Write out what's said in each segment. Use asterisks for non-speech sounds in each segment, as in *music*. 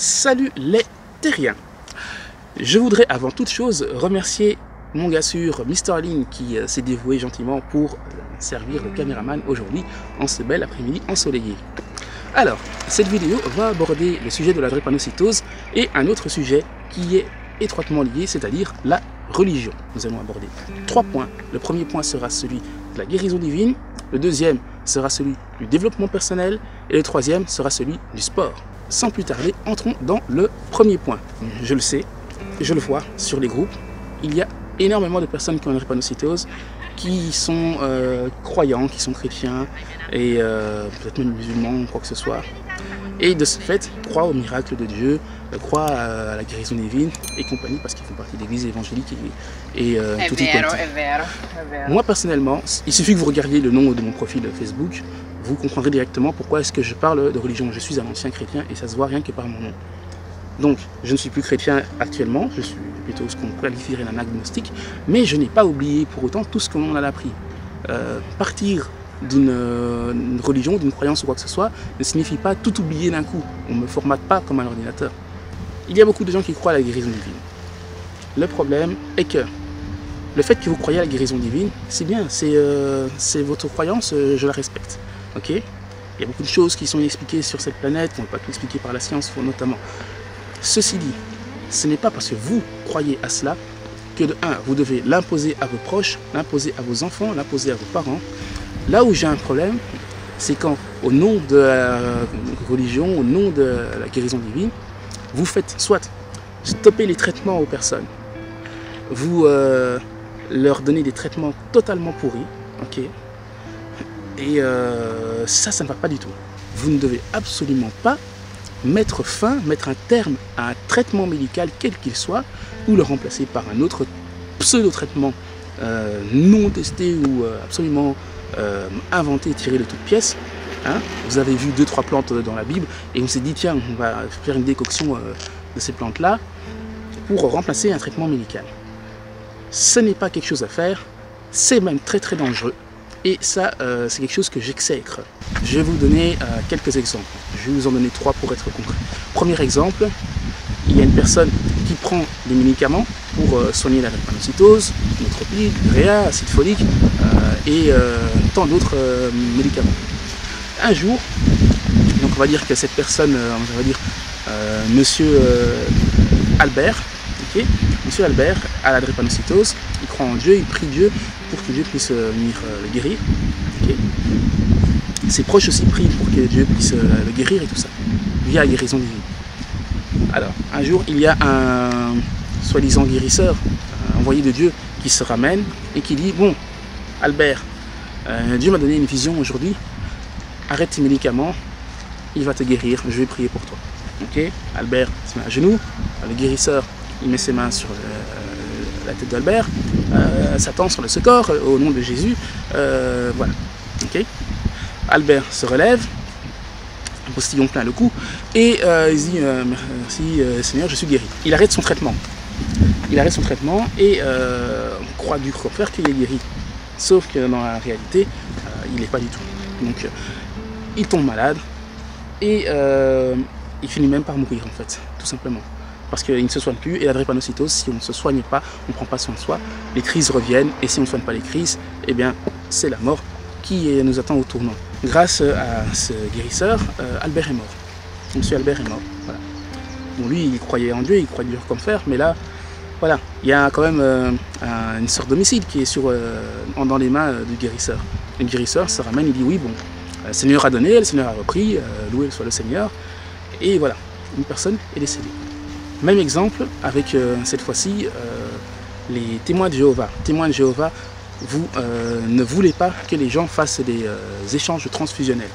Salut les terriens Je voudrais avant toute chose remercier mon gars sûr Mr. Lin qui euh, s'est dévoué gentiment pour euh, servir de caméraman aujourd'hui en ce bel après-midi ensoleillé. Alors, cette vidéo va aborder le sujet de la drépanocytose et un autre sujet qui est étroitement lié, c'est-à-dire la religion. Nous allons aborder trois points. Le premier point sera celui de la guérison divine, le deuxième sera celui du développement personnel et le troisième sera celui du sport. Sans plus tarder, entrons dans le premier point. Je le sais, je le vois sur les groupes, il y a énormément de personnes qui ont une drépanocytose qui sont euh, croyants, qui sont chrétiens et euh, peut-être même musulmans, quoi que ce soit. Et de ce fait, croient au miracle de Dieu, euh, croient à la guérison divine et compagnie parce qu'ils font partie de l'église évangélique et, et tout est vero, Moi personnellement, il suffit que vous regardiez le nom de mon profil Facebook, vous comprendrez directement pourquoi est-ce que je parle de religion. Je suis un ancien chrétien et ça se voit rien que par mon nom. Donc, je ne suis plus chrétien actuellement, je suis plutôt ce qu'on qualifierait d'un agnostique, mais je n'ai pas oublié pour autant tout ce qu'on a appris. Euh, partir d'une religion, d'une croyance ou quoi que ce soit, ne signifie pas tout oublier d'un coup. On ne me formate pas comme un ordinateur. Il y a beaucoup de gens qui croient à la guérison divine. Le problème est que le fait que vous croyez à la guérison divine, c'est bien, c'est euh, votre croyance, euh, je la respecte. Ok? Il y a beaucoup de choses qui sont expliquées sur cette planète, on ne peut pas tout expliquer par la science notamment. Ceci dit, ce n'est pas parce que vous croyez à cela que de un, vous devez l'imposer à vos proches, l'imposer à vos enfants, l'imposer à vos parents. Là où j'ai un problème, c'est quand, au nom de la religion, au nom de la guérison divine, vous faites soit stopper les traitements aux personnes, vous euh, leur donnez des traitements totalement pourris, Et euh, ça, ça ne va pas du tout. Vous ne devez absolument pas mettre fin, mettre un terme à un traitement médical quel qu'il soit, ou le remplacer par un autre pseudo-traitement euh, non testé ou absolument euh, inventé, tiré de toutes pièces. Hein. Vous avez vu deux trois plantes dans la Bible et on s'est dit tiens on va faire une décoction de ces plantes là pour remplacer un traitement médical. Ce n'est pas quelque chose à faire, c'est même très très dangereux et ça c'est quelque chose que j'exècre. Je vais vous donner quelques exemples. Je vais vous en donner trois pour être concret. Premier exemple, il y a une personne qui prend des médicaments pour euh, soigner la drépanocytose, notropide, réa, acide folique euh, et euh, tant d'autres médicaments. Un jour, donc on va dire que cette personne, on va dire Monsieur Albert, Monsieur Albert a la drépanocytose, il croit en Dieu, il prie Dieu pour que Dieu puisse venir le guérir. Ses proches aussi prient pour que Dieu puisse le guérir et tout ça, via la guérison divine. Alors, un jour, il y a un soi-disant guérisseur, envoyé de Dieu, qui se ramène et qui dit Bon, Albert, euh, Dieu m'a donné une vision aujourd'hui, arrête tes médicaments, il va te guérir, je vais prier pour toi. Ok? Albert se met à genoux, le guérisseur, il met ses mains sur euh, la tête d'Albert, euh, Satan sur le secor, au nom de Jésus, voilà. Ok? Albert se relève, postillon plein le cou, et il dit Merci Seigneur, je suis guéri. Il arrête son traitement. Il arrête son traitement et on croit du faire qu'il est guéri. Sauf que dans la réalité, il n'est pas du tout. Donc il tombe malade et il finit même par mourir en fait, tout simplement. Parce qu'il ne se soigne plus et la drépanocytose, si on ne se soigne pas, on ne prend pas soin de soi, les crises reviennent et si on ne soigne pas les crises, eh bien c'est la mort qui nous attend au tournant. Grâce à ce guérisseur, euh, Albert est mort. Monsieur Albert est mort. Bon, lui, il croyait en Dieu, il croyait dur comme fer, mais là, voilà, il y a quand même euh, une sorte d'homicide qui est sur, euh, dans les mains du guérisseur. Le guérisseur se ramène, il dit oui, bon, le Seigneur a donné, le Seigneur a repris, loué soit le Seigneur. Et voilà, une personne est décédée. Même exemple avec cette fois-ci les témoins de Jéhovah. Témoins de Jéhovah vous euh, ne voulez pas que les gens fassent des euh, échanges transfusionnels.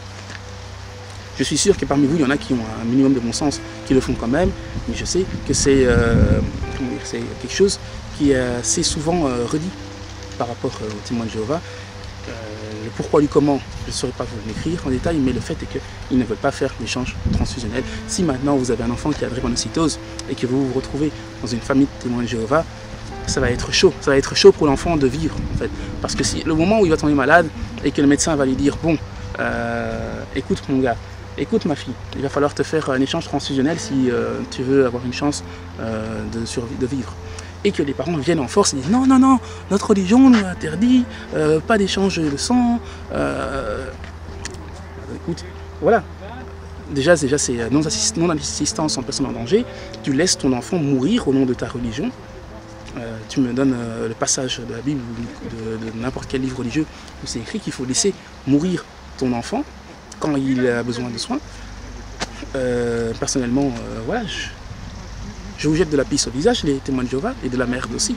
Je suis sûr que parmi vous, il y en a qui ont un minimum de bon sens, qui le font quand même, mais je sais que c'est euh, quelque chose qui est souvent redit par rapport aux témoins de Jéhovah. le pourquoi du comment, je ne saurais pas vous l'écrire en détail, mais le fait est qu'ils ne veulent pas faire d'échanges transfusionnels. Si maintenant vous avez un enfant qui a drépanocytose et que vous vous retrouvez dans une famille de témoins de Jéhovah, ça va être chaud. Ça va être chaud pour l'enfant de vivre, en fait. Parce que si le moment où il va tomber malade et que le médecin va lui dire, bon, euh, écoute mon gars, écoute ma fille, il va falloir te faire un échange transfusionnel si euh, tu veux avoir une chance euh, de, survivre, de vivre. Et que les parents viennent en force et disent non, non, non, notre religion nous interdit, euh, pas d'échange de sang. écoute, voilà. Déjà, déjà c'est non-assistance en personne en danger. Tu laisses ton enfant mourir au nom de ta religion. tu me donnes le passage de la Bible ou de n'importe quel livre religieux où c'est écrit qu'il faut laisser mourir ton enfant il a besoin de soins. Euh, personnellement, euh, voilà, je, vous jette de la pisse au visage, les témoins de Jéhovah, et de la merde aussi.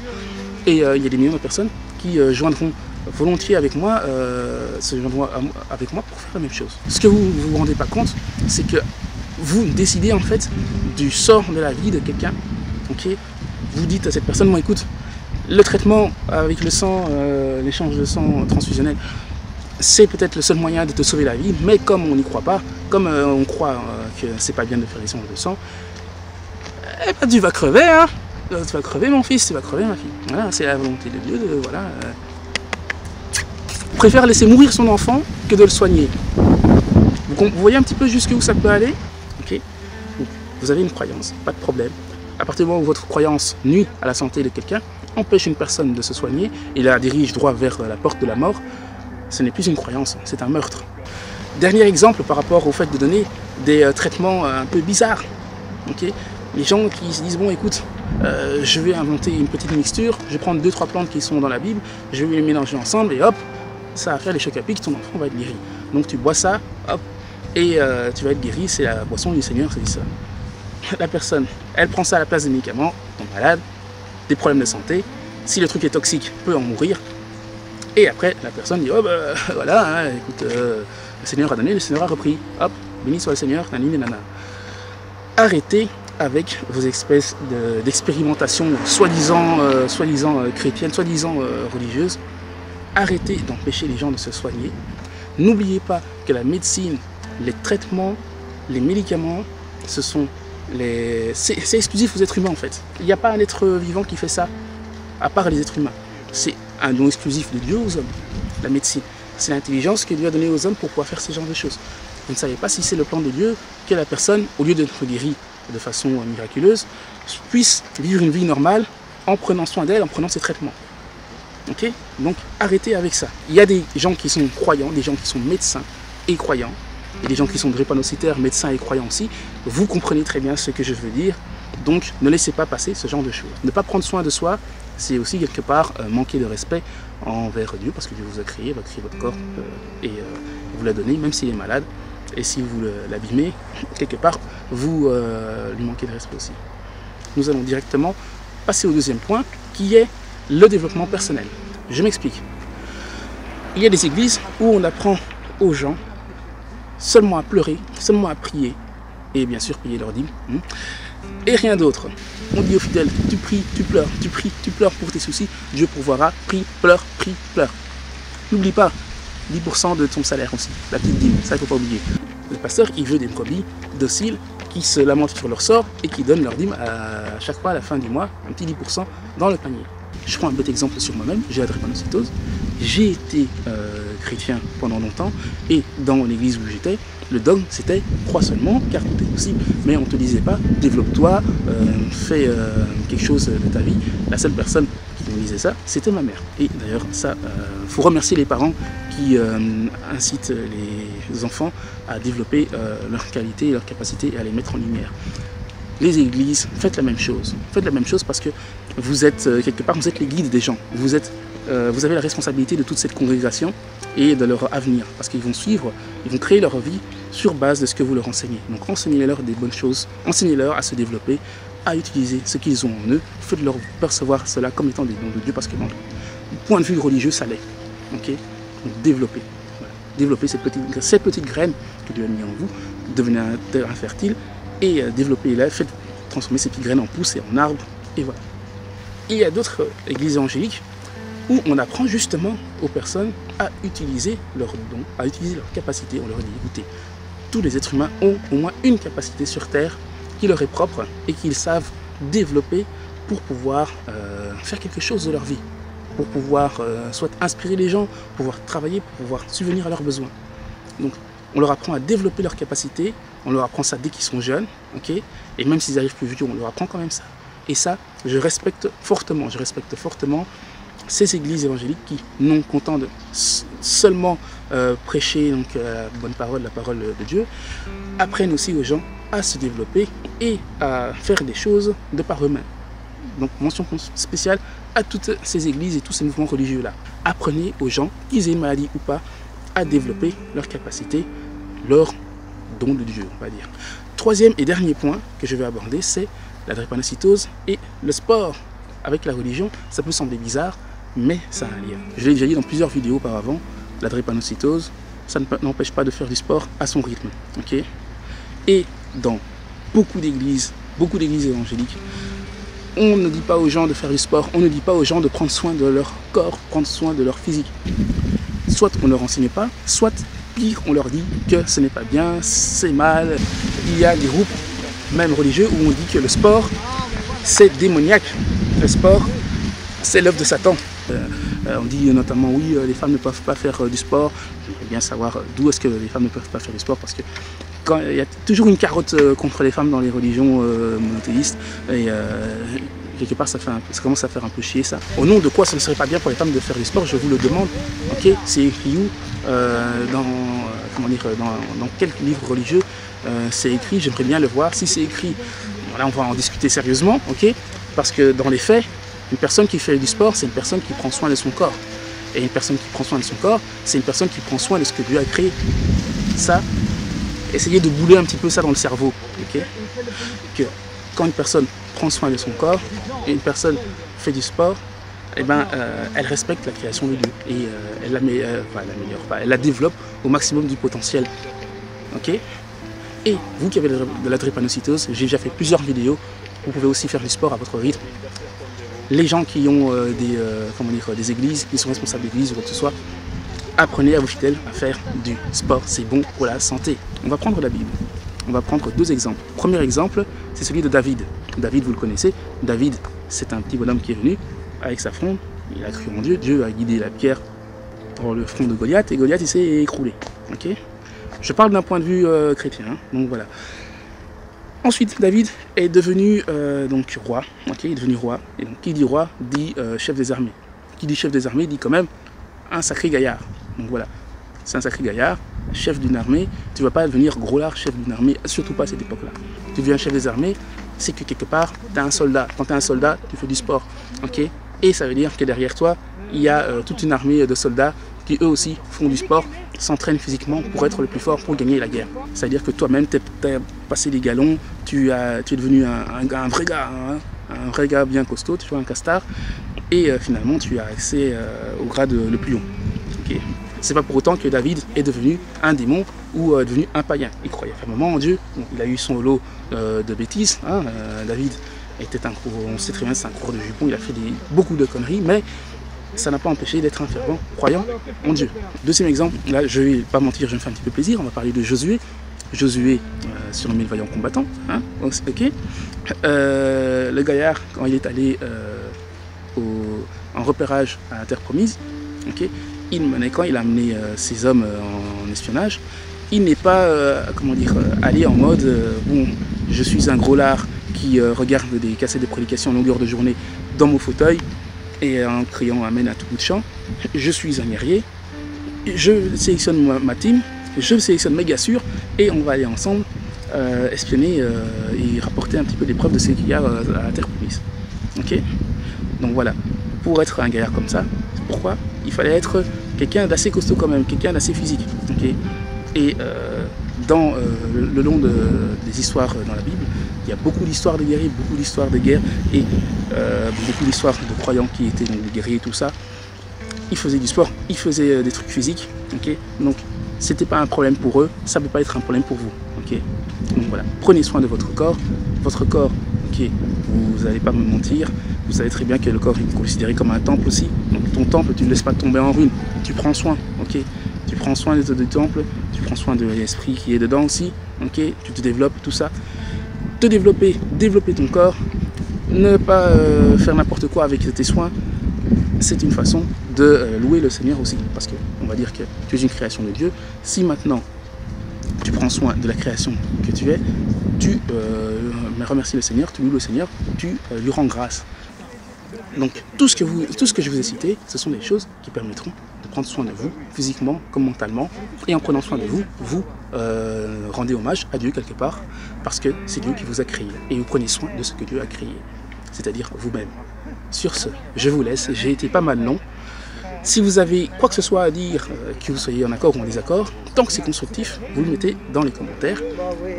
Et euh, il y a des millions de personnes qui joindront volontiers avec moi, se joindront avec moi pour faire la même chose. Ce que vous vous rendez pas compte, c'est que vous décidez en fait du sort de la vie de quelqu'un. ok? Vous dites à cette personne, moi écoute, le traitement avec le sang, l'échange de sang transfusionnel, c'est peut-être le seul moyen de te sauver la vie, mais comme on n'y croit pas, comme euh, on croit euh, que c'est pas bien de faire les songes de sang, eh ben, tu vas crever, hein Tu vas crever mon fils, tu vas crever ma fille. Voilà, c'est la volonté de Dieu, de, voilà. Euh. préfère laisser mourir son enfant que de le soigner. Vous, voyez un petit peu jusqu'où ça peut aller? Vous avez une croyance, pas de problème. À partir du moment où votre croyance nuit à la santé de quelqu'un, empêche une personne de se soigner et la dirige droit vers la porte de la mort, ce n'est plus une croyance, c'est un meurtre. Dernier exemple par rapport au fait de donner des euh, traitements euh, un peu bizarres. les gens qui se disent, bon écoute, euh, je vais inventer une petite mixture, je vais prendre deux trois plantes qui sont dans la Bible, je vais les mélanger ensemble et hop, ça va faire les chocs à pic, ton enfant va être guéri. Donc tu bois ça, hop, et tu vas être guéri, c'est la boisson du Seigneur, c'est ça. *laughs* La personne, elle prend ça à la place des médicaments, tombe malade, des problèmes de santé, si le truc est toxique, peut en mourir, et après, la personne dit, oh ben *laughs* voilà, hein, écoute, euh, le Seigneur a donné, le Seigneur a repris. Hop, béni soit le Seigneur, nanine nana. Arrêtez avec vos espèces d'expérimentations soi-disant euh, soi euh, chrétiennes, soi-disant religieuses. Arrêtez d'empêcher les gens de se soigner. N'oubliez pas que la médecine, les traitements, les médicaments, ce sont les... C'est exclusif aux êtres humains en fait. Il n'y a pas un être vivant qui fait ça, à part les êtres humains. C'est un don exclusif de Dieu aux hommes, la médecine. C'est l'intelligence que Dieu a donnée aux hommes pour pouvoir faire ce genre de choses. Vous ne savez pas si c'est le plan de Dieu que la personne, au lieu d'être guérie de façon miraculeuse, puisse vivre une vie normale en prenant soin d'elle, en prenant ses traitements. Ok? Donc arrêtez avec ça. Il y a des gens qui sont croyants, des gens qui sont médecins et croyants, et des gens qui sont drépanocytaires, médecins et croyants aussi. Vous comprenez très bien ce que je veux dire. Donc ne laissez pas passer ce genre de choses. Ne pas prendre soin de soi, c'est aussi quelque part euh, manquer de respect envers Dieu, parce que Dieu vous a créé, va créer votre corps euh, et euh, vous l'a donné, même s'il est malade. Et si vous l'abîmez, quelque part, vous lui manquez de respect aussi. Nous allons directement passer au deuxième point, qui est le développement personnel. Je m'explique. Il y a des églises où on apprend aux gens seulement à pleurer, seulement à prier, et bien sûr payer leur dîme, hein, et rien d'autre. On dit aux fidèles, tu pries, tu pleures, tu pries, tu pleures pour tes soucis, Dieu pourvoira, prie, pleure, prie, pleure. N'oublie pas, 10% de ton salaire aussi, la petite dîme, ça il faut pas oublier. Le pasteur, il veut des brebis dociles qui se lamentent sur leur sort et qui donnent leur dîme à chaque fois à la fin du mois, un petit 10% dans le panier. Je prends un petit exemple sur moi-même, j'ai la j'ai été euh, chrétien pendant longtemps et dans l'église où j'étais, le dogme, c'était crois seulement, car tout est possible. Mais on ne te disait pas, développe-toi, euh, fais euh, quelque chose de ta vie. La seule personne qui me disait ça, c'était ma mère. Et d'ailleurs, ça, euh, faut remercier les parents qui incitent les enfants à développer leur qualité et leur capacité et à les mettre en lumière. Les églises, faites la même chose. Faites la même chose parce que vous êtes, quelque part, vous êtes les guides des gens. Vous êtes vous avez la responsabilité de toute cette congrégation et de leur avenir, parce qu'ils vont suivre, ils vont créer leur vie sur base de ce que vous leur enseignez. Donc enseignez-leur des bonnes choses, enseignez-leur à se développer, à utiliser ce qu'ils ont en eux, faites-leur percevoir cela comme étant des dons de Dieu, parce que du point de vue religieux, ça l'est. Ok? Donc développez. Développez cette petite, cette petite graine que Dieu a mis en vous, devenez un terrain fertile, et euh, développez-la, faites transformer ces petites graines en pousses et en arbres, et voilà. il y a d'autres églises évangéliques où on apprend justement aux personnes à utiliser leurs dons, à utiliser leurs capacités. On leur dit, écoutez, tous les êtres humains ont au moins une capacité sur Terre qui leur est propre et qu'ils savent développer pour pouvoir euh, faire quelque chose de leur vie, pour pouvoir euh, soit inspirer les gens, pouvoir travailler, pour pouvoir subvenir à leurs besoins. Donc on leur apprend à développer leurs capacités, on leur apprend ça dès qu'ils sont jeunes, ok Et même s'ils arrivent plus vieux, on leur apprend quand même ça. Et ça, je respecte fortement, je respecte fortement ces églises évangéliques qui, non content de seulement euh, prêcher donc, euh, la bonne parole, la parole de Dieu, apprennent aussi aux gens à se développer et à faire des choses de par eux-mêmes. Donc mention spéciale à toutes ces églises et tous ces mouvements religieux-là. Apprenez aux gens, qu'ils aient maladie ou pas, à développer leurs capacités, leur don de Dieu, on va dire. Troisième et dernier point que je vais aborder, c'est la drépanocytose et le sport. Avec la religion, ça peut sembler bizarre, mais ça a un lien. Je l'ai déjà dit dans plusieurs vidéos auparavant, la drépanocytose, ça n'empêche pas de faire du sport à son rythme. et dans beaucoup d'églises, beaucoup d'églises évangéliques, on ne dit pas aux gens de faire du sport, on ne dit pas aux gens de prendre soin de leur corps, prendre soin de leur physique. Soit on ne leur enseigne pas, soit pire, on leur dit que ce n'est pas bien, c'est mal. Il y a des groupes, même religieux, où on dit que le sport, c'est démoniaque. Le sport, c'est l'œuvre de Satan. Euh, euh, on dit notamment oui, euh, les femmes ne peuvent pas faire du sport. J'aimerais bien savoir d'où est-ce que les femmes ne peuvent pas faire du sport? Parce que quand, il y a toujours une carotte contre les femmes dans les religions monothéistes et quelque part ça, fait ça commence à faire un peu chier ça. Au nom de quoi ce ne serait pas bien pour les femmes de faire du sport? Je vous le demande. C'est écrit où? Dans, comment dire, dans, dans quel livre religieux c'est écrit? J'aimerais bien le voir. Si c'est écrit, voilà, on va en discuter sérieusement, Parce que dans les faits, une personne qui fait du sport, c'est une personne qui prend soin de son corps. Et une personne qui prend soin de son corps, c'est une personne qui prend soin de ce que Dieu a créé. Ça, essayez de bouler un petit peu ça dans le cerveau. quand une personne prend soin de son corps et une personne fait du sport, eh ben, euh, elle respecte la création de Dieu et euh, elle, la euh, pas, elle la développe au maximum du potentiel. Et vous qui avez de la drépanocytose, j'ai déjà fait plusieurs vidéos, vous pouvez aussi faire du sport à votre rythme les gens qui ont euh, des, euh, comment dire, des églises, qui sont responsables d'églises ou quoi que ce soit, apprenez à vos fidèles à faire du sport. C'est bon pour la santé. On va prendre la Bible. On va prendre deux exemples. Premier exemple, c'est celui de David. David, vous le connaissez. David, c'est un petit bonhomme qui est venu avec sa fronde. Il a cru en Dieu. Dieu a guidé la pierre pour le front de Goliath et Goliath il s'est écroulé. Je parle d'un point de vue euh, chrétien. Hein. Donc voilà. Ensuite, David est devenu euh, donc roi. il est devenu roi. Qui dit roi dit euh, chef des armées. Qui dit chef des armées dit quand même un sacré gaillard. Donc voilà, c'est un sacré gaillard, chef d'une armée. Tu ne vas pas devenir gros lard chef d'une armée, surtout pas à cette époque-là. Tu deviens chef des armées, c'est que quelque part, tu es un soldat. Quand tu es un soldat, tu fais du sport. Et ça veut dire que derrière toi, il y a euh, toute une armée de soldats qui eux aussi font du sport, s'entraînent physiquement pour être le plus fort, pour gagner la guerre. C'est-à-dire que toi-même, tu as passé les galons, tu, es devenu un, vrai gars, hein, un vrai gars bien costaud, tu vois, un castard, et euh, finalement tu as accès euh, au grade le plus haut. Okay. C'est pas pour autant que David est devenu un démon ou euh, devenu un païen. Il croyait fermement en Dieu, il a eu son lot de bêtises. Hein, David était un on sait très bien c'est un coureur de jupon, il a fait beaucoup de conneries, mais ça n'a pas empêché d'être un fervent croyant en Dieu. Deuxième exemple, là je vais pas mentir, je me fais un petit peu plaisir, on va parler de Josué. Josué, euh, surnommé le vaillant combattant, hein, ok. Euh, le gaillard, quand il est allé euh, en repérage à la terre promise, ok, il quand il a amené ses hommes en, espionnage, il n'est pas, comment dire, allé en mode, bon, je suis un gros lard qui regarde des cassettes de prédication en longueur de journée dans mon fauteuil, et en criant Amen à tout bout de champ. Je suis un guerrier, je sélectionne ma, team, je sélectionne mes gars sûrs et on va aller ensemble euh, espionner euh, et rapporter un petit peu des preuves de ce qu'il y a euh, à la Terre promise. Ok? Donc voilà, pour être un gaillard comme ça, pourquoi? Il fallait être quelqu'un d'assez costaud quand même, quelqu'un d'assez physique. Ok? Et dans le long des histoires dans la Bible, il y a beaucoup d'histoires de guerriers, beaucoup d'histoires de guerre et euh, beaucoup d'histoires de croyants qui étaient des guerriers et tout ça. Ils faisaient du sport, ils faisaient euh, des trucs physiques, ok Donc c'était pas un problème pour eux, ça peut pas être un problème pour vous, ok Donc voilà, prenez soin de votre corps, votre corps, ok Vous n'allez pas me mentir, vous savez très bien que le corps est considéré comme un temple aussi. Donc ton temple, tu ne laisses pas tomber en ruine, tu prends soin, ok Tu prends soin de, du temple, tu prends soin de l'esprit qui est dedans aussi, ok Tu te développes, tout ça te développer, développer ton corps, ne pas euh, faire n'importe quoi avec tes soins, c'est une façon de euh, louer le Seigneur aussi. Parce qu'on va dire que tu es une création de Dieu. Si maintenant prends soin de la création que tu es, tu euh, remercies le Seigneur, tu loues le Seigneur, tu euh, lui rends grâce. Donc tout ce, que vous, tout ce que je vous ai cité, ce sont des choses qui permettront prendre soin de vous, physiquement comme mentalement. Et en prenant soin de vous, vous euh, rendez hommage à Dieu quelque part, parce que c'est Dieu qui vous a créé. Et vous prenez soin de ce que Dieu a créé, c'est-à-dire vous-même. Sur ce, je vous laisse, j'ai été pas mal long. Si vous avez quoi que ce soit à dire, euh, que vous soyez en accord ou en désaccord, tant que c'est constructif, vous le mettez dans les commentaires.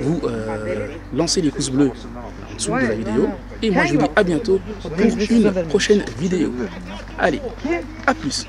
Vous euh, lancez les pouces bleus en dessous de la vidéo. Et moi, je vous dis à bientôt pour une prochaine vidéo. Allez, à plus